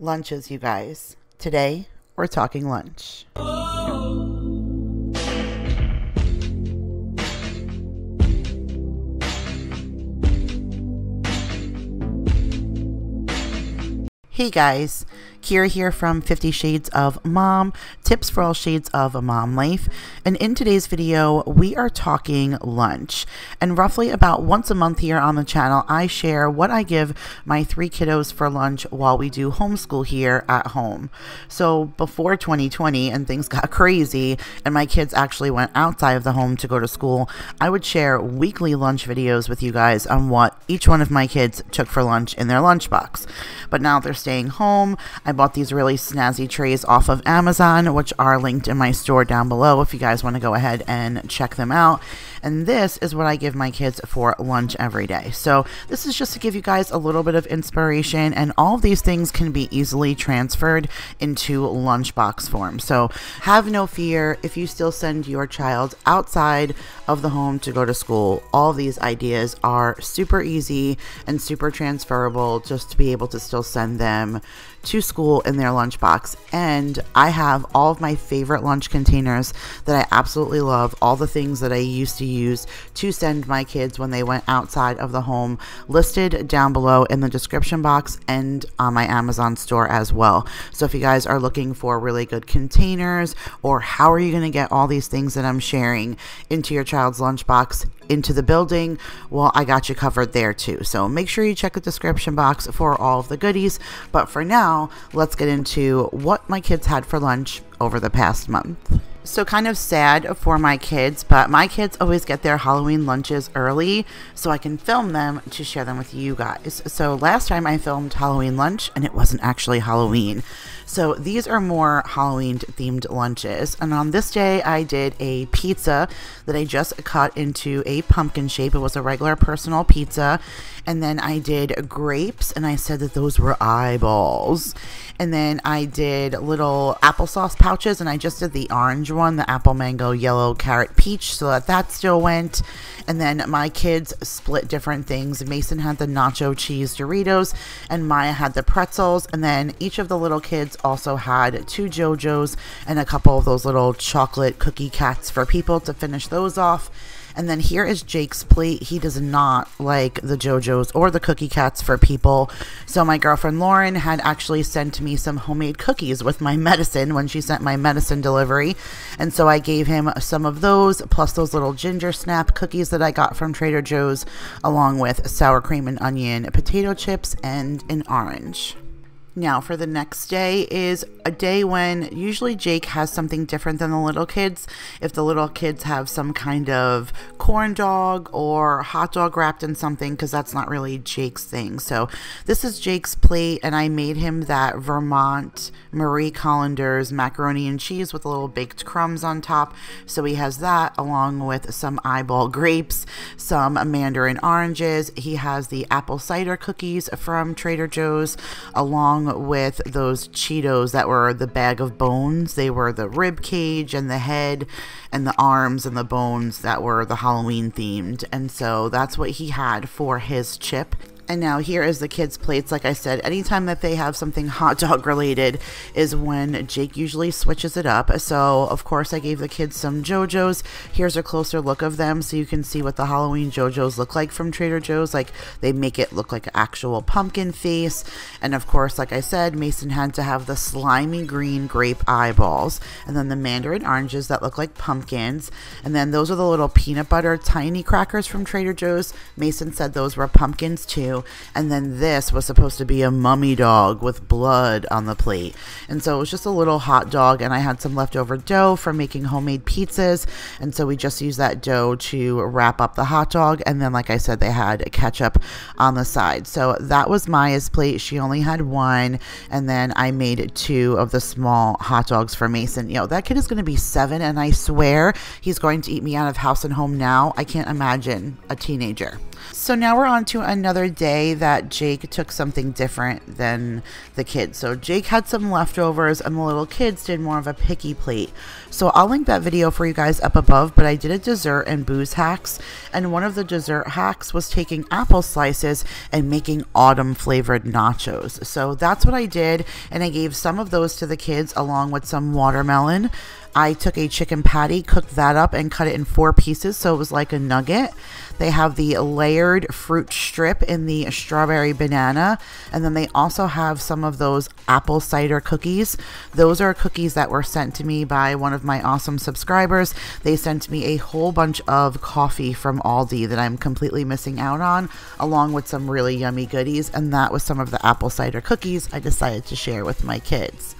Lunches, you guys. Today, we're talking lunch. Hey guys, Kira here from 50 Shades of Mom, tips for all shades of a mom life. And in today's video, we are talking lunch. And roughly about once a month here on the channel, I share what I give my three kiddos for lunch while we do homeschool here at home. So before 2020 and things got crazy and my kids actually went outside of the home to go to school, I would share weekly lunch videos with you guys on what each one of my kids took for lunch in their lunchbox. But now they're staying home. I bought these really snazzy trays off of Amazon, which are linked in my store down below if you guys want to go ahead and check them out. And this is what I give my kids for lunch every day. So this is just to give you guys a little bit of inspiration and all of these things can be easily transferred into lunchbox form. So have no fear if you still send your child outside of the home to go to school. All these ideas are super easy and super transferable just to be able to still send them to school in their lunchbox. And I have all of my favorite lunch containers that I absolutely love, all the things that I used to use to send my kids when they went outside of the home listed down below in the description box and on my Amazon store as well. So if you guys are looking for really good containers or how are you going to get all these things that I'm sharing into your child's lunchbox, into the building, well, I got you covered there too. So make sure you check the description box for all of the goodies. But for now, let's get into what my kids had for lunch over the past month. So, kind of sad for my kids, but my kids always get their Halloween lunches early so I can film them to share them with you guys. So, last time I filmed Halloween lunch and it wasn't actually Halloween. So, these are more Halloween themed lunches. And on this day, I did a pizza that I just cut into a pumpkin shape. It was a regular personal pizza. And then I did grapes and I said that those were eyeballs. And then I did little applesauce pouches and I just did the orange one, the apple, mango, yellow, carrot, peach, so that that still went. And then my kids split different things. Mason had the nacho cheese Doritos and Maya had the pretzels. And then each of the little kids also had two Joe-Joe's and a couple of those little chocolate cookie cats for people to finish those off. And then here is Jake's plate. He does not like the Joe-Joe's or the cookie cats for people. So my girlfriend Lauren had actually sent me some homemade cookies with my medicine when she sent my medicine delivery. And so I gave him some of those, plus those little ginger snap cookies that I got from Trader Joe's, along with sour cream and onion, potato chips, and an orange. Now, for the next day is a day when usually Jake has something different than the little kids. If the little kids have some kind of corn dog or hot dog wrapped in something, because that's not really Jake's thing. So, this is Jake's plate, and I made him that Vermont Marie Callender's macaroni and cheese with a little baked crumbs on top. So, he has that along with some eyeball grapes, some mandarin oranges. He has the apple cider cookies from Trader Joe's along with those Cheetos that were the bag of bones. They were the rib cage and the head and the arms and the bones that were the Halloween themed. And so that's what he had for his chip. And now here is the kids' plates. Like I said, anytime that they have something hot dog related is when Jake usually switches it up. So, of course, I gave the kids some Joe-Joe's. Here's a closer look of them so you can see what the Halloween Joe-Joe's look like from Trader Joe's. Like, they make it look like an actual pumpkin face. And, of course, like I said, Mason had to have the slimy green grape eyeballs. And then the mandarin oranges that look like pumpkins. And then those are the little peanut butter tiny crackers from Trader Joe's. Mason said those were pumpkins, and then this was supposed to be a mummy dog with blood on the plate. And so it was just a little hot dog, and I had some leftover dough from making homemade pizzas, and so we just used that dough to wrap up the hot dog, and then, like I said, they had ketchup on the side. So that was Maya's plate. She only had one, and then I made two of the small hot dogs for Mason. You know, that kid is going to be seven, and I swear he's going to eat me out of house and home now. I can't imagine a teenager. So now we're on to another day that Jake took something different than the kids. So Jake had some leftovers and the little kids did more of a picky plate. So I'll link that video for you guys up above, but I did a dessert and booze hacks. And one of the dessert hacks was taking apple slices and making autumn flavored nachos. So that's what I did. And I gave some of those to the kids along with some watermelon. I took a chicken patty, cooked that up, and cut it in four pieces so it was like a nugget. They have the layered fruit strip in the strawberry banana, and then they also have some of those apple cider cookies. Those are cookies that were sent to me by one of my awesome subscribers. They sent me a whole bunch of coffee from Aldi that I'm completely missing out on, along with some really yummy goodies, and that was some of the apple cider cookies I decided to share with my kids.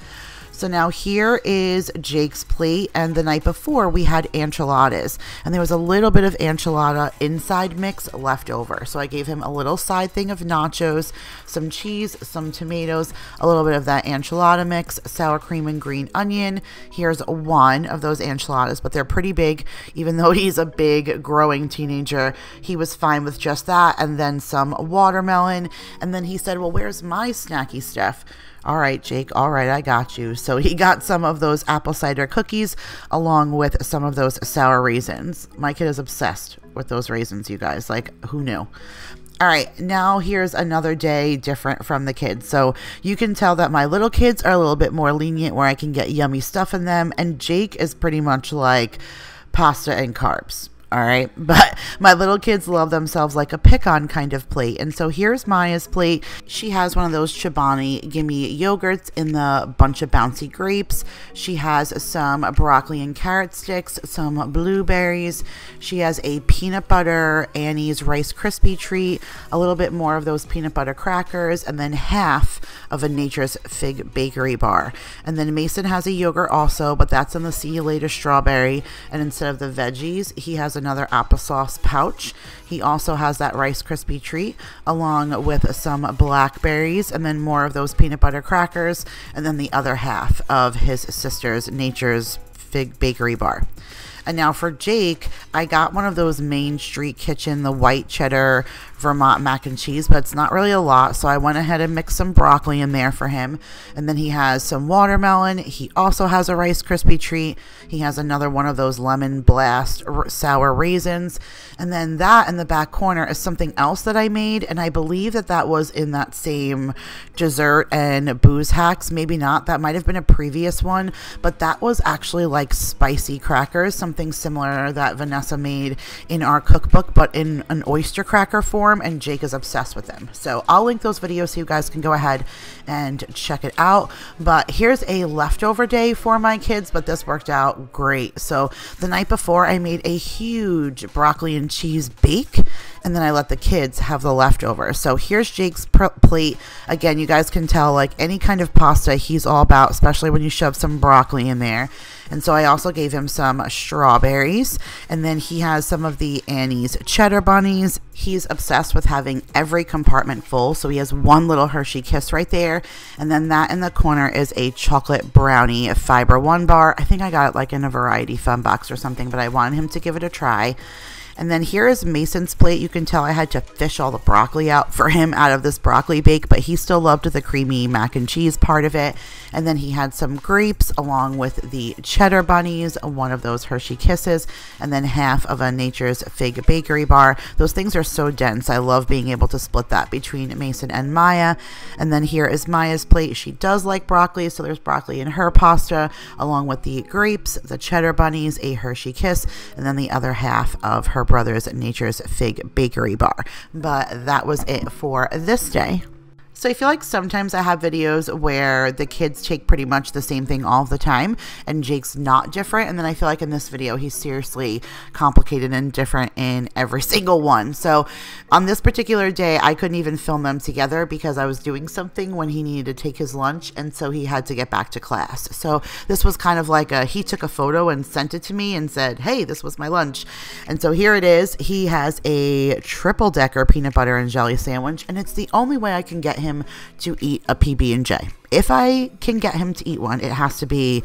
So now here is Jake's plate, and the night before we had enchiladas, and there was a little bit of enchilada inside mix left over. So I gave him a little side thing of nachos, some cheese, some tomatoes, a little bit of that enchilada mix, sour cream and green onion. Here's one of those enchiladas, but they're pretty big. Even though he's a big growing teenager, he was fine with just that, and then some watermelon. And then he said, Well, where's my snacky stuff? All right, Jake. All right, I got you. So he got some of those apple cider cookies along with some of those sour raisins. My kid is obsessed with those raisins, you guys. Like, who knew? All right, now here's another day different from the kids. So you can tell that my little kids are a little bit more lenient where I can get yummy stuff in them. And Jake is pretty much like pasta and carbs all right? But my little kids love themselves like a pick-on kind of plate. And so here's maya's plate. She has one of those chobani gimme yogurts in the bunch of bouncy grapes. She has some broccoli and carrot sticks some blueberries. She has a peanut butter annie's rice crispy treat a little bit more of those peanut butter crackers and then half of a nature's fig bakery bar. And then mason has a yogurt also but that's in the see you later strawberry. And instead of the veggies he has another applesauce pouch. He also has that Rice Krispie treat along with some blackberries and then more of those peanut butter crackers and then the other half of his sister's Nature's Fig Bakery Bar. And now for Jake, I got one of those Main Street Kitchen, the white cheddar Vermont mac and cheese, but it's not really a lot. So I went ahead and mixed some broccoli in there for him. And then he has some watermelon. He also has a Rice Krispie treat. He has another one of those lemon blast sour raisins. And then that in the back corner is something else that I made. And I believe that that was in that same dessert and booze hacks. Maybe not. That might have been a previous one, but that was actually like spicy crackers, something similar that Vanessa made in our cookbook, but in an oyster cracker form form, and Jake is obsessed with them. So I'll link those videos so you guys can go ahead and check it out. But here's a leftover day for my kids, but this worked out great. So the night before, I made a huge broccoli and cheese bake, and then I let the kids have the leftovers. So here's Jake's plate. Again, you guys can tell like any kind of pasta he's all about, especially when you shove some broccoli in there. And so I also gave him some strawberries. And then he has some of the Annie's cheddar bunnies. He's obsessed with having every compartment full. So he has one little Hershey Kiss right there. And then that in the corner is a chocolate brownie fiber one bar. I think I got it like in a variety fun box or something, but I wanted him to give it a try. And then here is Mason's plate. You can tell I had to fish all the broccoli out for him out of this broccoli bake, but he still loved the creamy mac and cheese part of it. And then he had some grapes along with the cheddar bunnies, one of those Hershey Kisses, and then half of a Nature's Fig Bakery bar. Those things are so dense. I love being able to split that between Mason and Maya. And then here is Maya's plate. She does like broccoli, so there's broccoli in her pasta, along with the grapes, the cheddar bunnies, a Hershey Kiss, and then the other half of her Brothers Nature's Fig Bakery Bar. But that was it for this day. So I feel like sometimes I have videos where the kids take pretty much the same thing all the time and Jake's not different. And then I feel like in this video, he's seriously complicated and different in every single one. So on this particular day, I couldn't even film them together because I was doing something when he needed to take his lunch. And so he had to get back to class. So this was kind of like a, he took a photo and sent it to me and said, Hey, this was my lunch. And so here it is. He has a triple decker peanut butter and jelly sandwich. And it's the only way I can get him him to eat a PB&J. If I can get him to eat one, it has to be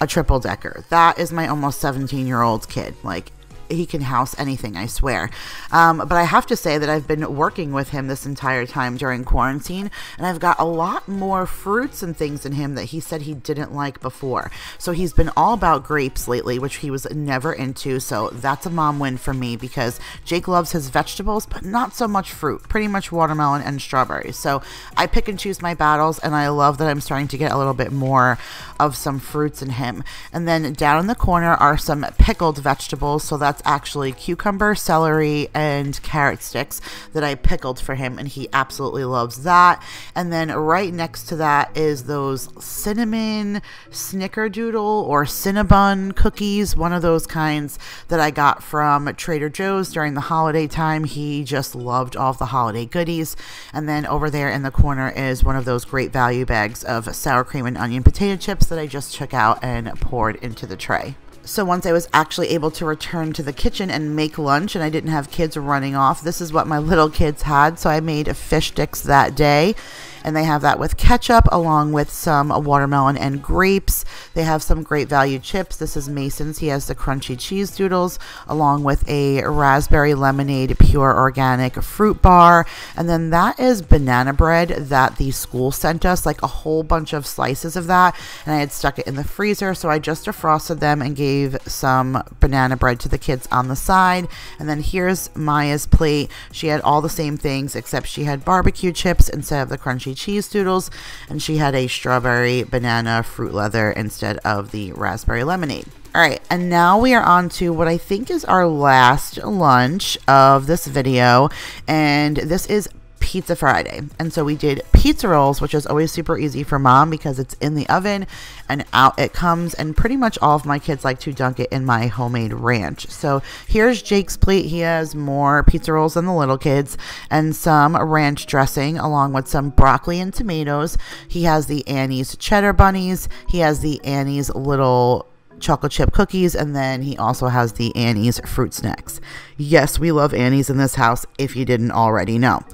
a triple decker. That is my almost 17 year old kid. Like, he can house anything, I swear. Um, but I have to say that I've been working with him this entire time during quarantine, and I've got a lot more fruits and things in him that he said he didn't like before. So he's been all about grapes lately, which he was never into. So that's a mom win for me because Jake loves his vegetables, but not so much fruit, pretty much watermelon and strawberries. So I pick and choose my battles, and I love that I'm starting to get a little bit more of some fruits in him. And then down in the corner are some pickled vegetables. So that's actually cucumber, celery, and carrot sticks that I pickled for him, and he absolutely loves that. And then right next to that is those cinnamon snickerdoodle or cinnabon cookies, one of those kinds that I got from Trader Joe's during the holiday time. He just loved all of the holiday goodies. And then over there in the corner is one of those great value bags of sour cream and onion potato chips that I just took out and poured into the tray. So once I was actually able to return to the kitchen and make lunch and I didn't have kids running off, this is what my little kids had. So I made fish sticks that day and they have that with ketchup along with some watermelon and grapes. They have some great value chips. This is Mason's. He has the crunchy cheese doodles along with a raspberry lemonade pure organic fruit bar. And then that is banana bread that the school sent us, like a whole bunch of slices of that. And I had stuck it in the freezer. So I just defrosted them and gave some banana bread to the kids on the side. And then here's Maya's plate. She had all the same things except she had barbecue chips instead of the crunchy cheese doodles, and she had a strawberry banana fruit leather instead of the raspberry lemonade. All right, and now we are on to what I think is our last lunch of this video, and this is Pizza Friday. And so we did pizza rolls, which is always super easy for mom because it's in the oven and out it comes. And pretty much all of my kids like to dunk it in my homemade ranch. So here's Jake's plate. He has more pizza rolls than the little kids and some ranch dressing along with some broccoli and tomatoes. He has the Annie's cheddar bunnies. He has the Annie's little chocolate chip cookies, and then he also has the Annie's fruit snacks. Yes, we love Annie's in this house if you didn't already know.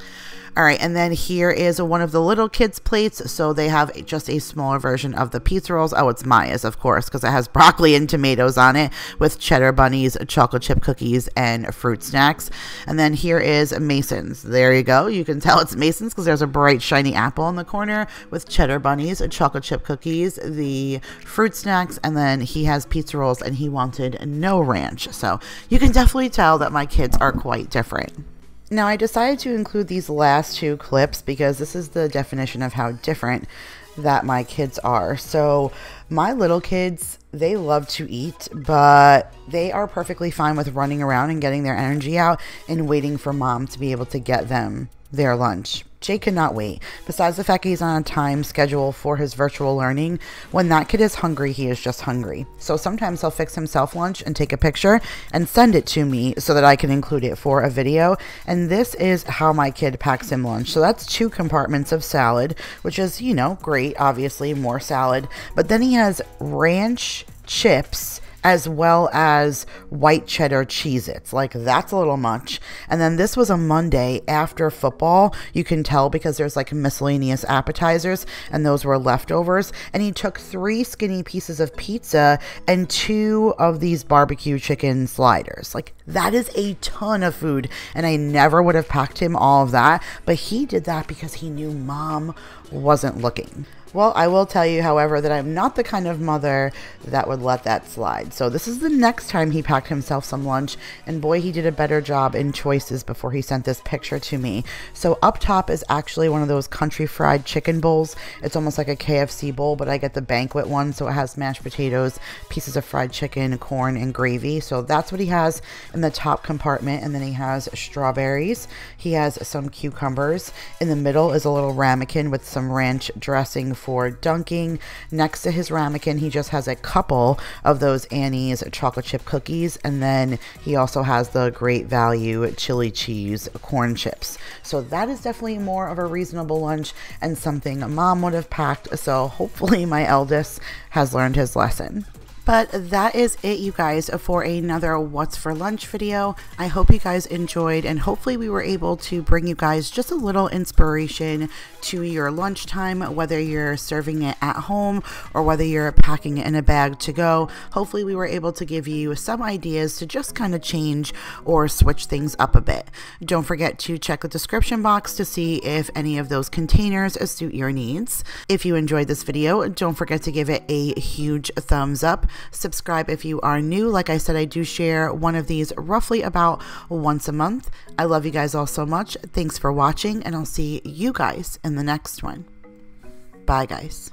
All right, and then here is one of the little kids' plates. So they have just a smaller version of the pizza rolls. Oh, it's Maya's, of course, because it has broccoli and tomatoes on it with cheddar bunnies, chocolate chip cookies, and fruit snacks. And then here is Mason's. There you go. You can tell it's Mason's because there's a bright, shiny apple in the corner with cheddar bunnies, chocolate chip cookies, the fruit snacks, and then he has pizza rolls and he wanted no ranch. So you can definitely tell that my kids are quite different. Now, I decided to include these last two clips because this is the definition of how different that my kids are. So, my little kids, they love to eat, but they are perfectly fine with running around and getting their energy out and waiting for mom to be able to get them their lunch. Jake cannot wait. Besides the fact he's on a time schedule for his virtual learning, when that kid is hungry, he is just hungry. So sometimes he'll fix himself lunch and take a picture and send it to me so that I can include it for a video. And this is how my kid packs him lunch. So that's two compartments of salad, which is, you know, great, obviously, more salad. But then he has ranch chips as well as white cheddar Cheez Its. Like, that's a little much. And then this was a Monday after football. You can tell because there's like miscellaneous appetizers, and those were leftovers. And he took three skinny pieces of pizza and two of these barbecue chicken sliders. Like, that is a ton of food. And I never would have packed him all of that. But he did that because he knew mom wasn't looking. Well, I will tell you, however, that I'm not the kind of mother that would let that slide. So this is the next time he packed himself some lunch, and boy, he did a better job in choices before he sent this picture to me. So up top is actually one of those country fried chicken bowls. It's almost like a KFC bowl, but I get the banquet one, so it has mashed potatoes, pieces of fried chicken, corn, and gravy. So that's what he has in the top compartment, and then he has strawberries. He has some cucumbers. In the middle is a little ramekin with some ranch dressing for dunking. Next to his ramekin, he just has a couple of those Annie's chocolate chip cookies, and then he also has the great value chili cheese corn chips. So that is definitely more of a reasonable lunch and something mom would have packed. So hopefully, my eldest has learned his lesson. But that is it, you guys, for another What's for Lunch video. I hope you guys enjoyed, and hopefully, we were able to bring you guys just a little inspiration to your lunchtime, whether you're serving it at home or whether you're packing it in a bag to go. Hopefully, we were able to give you some ideas to just kind of change or switch things up a bit. Don't forget to check the description box to see if any of those containers suit your needs. If you enjoyed this video, don't forget to give it a huge thumbs up. Subscribe if you are new. Like I said, I do share one of these roughly about once a month. I love you guys all so much. Thanks for watching, and I'll see you guys in the next one. Bye, guys.